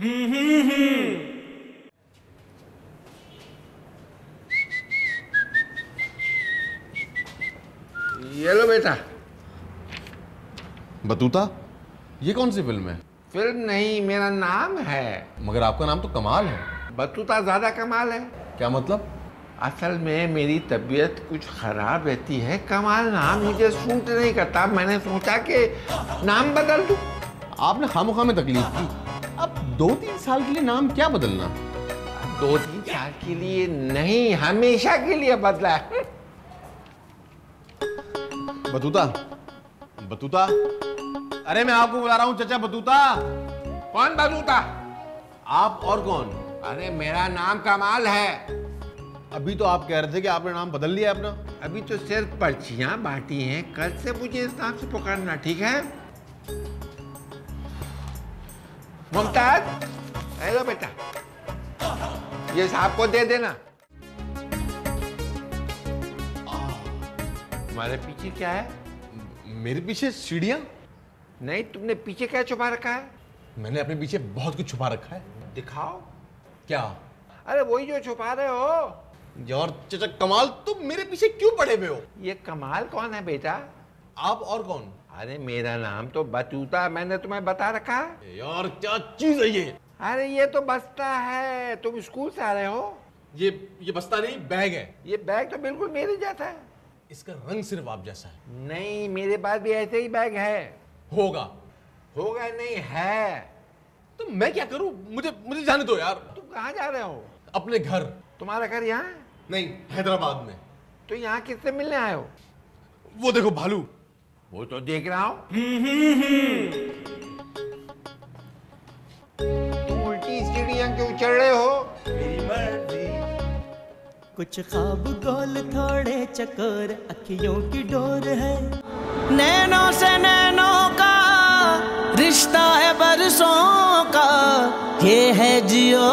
ये लो बेटा। बतूता ये कौन सी फ़िल्म है? फ़िल्म नहीं मेरा नाम है। मगर आपका नाम तो कमाल है। बतूता ज़्यादा कमाल है। क्या मतलब? असल में मेरी तबीयत कुछ खराब रहती है। कमाल नाम मुझे सूट नहीं करता। मैंने सोचा कि नाम बदल दूँ। आपने खामोखा में तकलीफ़ की। दो तीन साल के लिए नाम क्या बदलना? दो तीन साल के लिए नहीं हमेशा के लिए बदला। बतूता बतूता। अरे मैं आपको बुला रहा हूँ चचा बतूता। कौन बतूता? आप और कौन? अरे मेरा नाम कमाल है। अभी तो आप कह रहे थे कि आपने नाम बदल लिया अपना। अभी तो सिर्फ़ पर्चियाँ बांटी हैं कल से मुझे इस नाम से पुकारना ठीक है? मुमताज़ हेलो बेटा। ये साहब को दे देना। तुम्हारे पीछे क्या है? मेरे पीछे सीढ़ियाँ? नहीं तुमने पीछे क्या छुपा रखा है? मैंने अपने पीछे बहुत कुछ छुपा रखा है। दिखाओ। क्या? अरे वही जो छुपा रहे हो। यार चचा कमाल तुम मेरे पीछे क्यों पड़े हुए हो? ये कमाल कौन है बेटा? आप और कौन? अरे मेरा नाम तो बतूता मैंने तुम्हें बता रखा। यार क्या चीज़ है ये? अरे ये तो बस्ता है तुम स्कूल से आ रहे हो? ये ये बस्ता नहीं बैग है। ये बैग तो बिल्कुल मेरे जैसा है। इसका रंग सिर्फ़ आप जैसा है। नहीं मेरे पास भी ऐसे ही बैग है। होगा। होगा नहीं है। तो मैं क्या करूँ? मुझे मुझे जाने दो यार। तुम कहाँ जा रहे हो? अपने घर। तुम्हारा घर यहाँ? नहीं हैदराबाद में। तो यहाँ किससे मिलने आए हो? वो देखो भालू वो तो देख रहा हूँ। तुम उल्टी सीढ़ियाँ क्यों चढ़ रहे हो? मेरी मर्ज़ी। कुछ ख्वाब गोल थोड़े चकोर अखियों की डोर है। नैनों से नैनों का रिश्ता है बरसों का। ये है जियो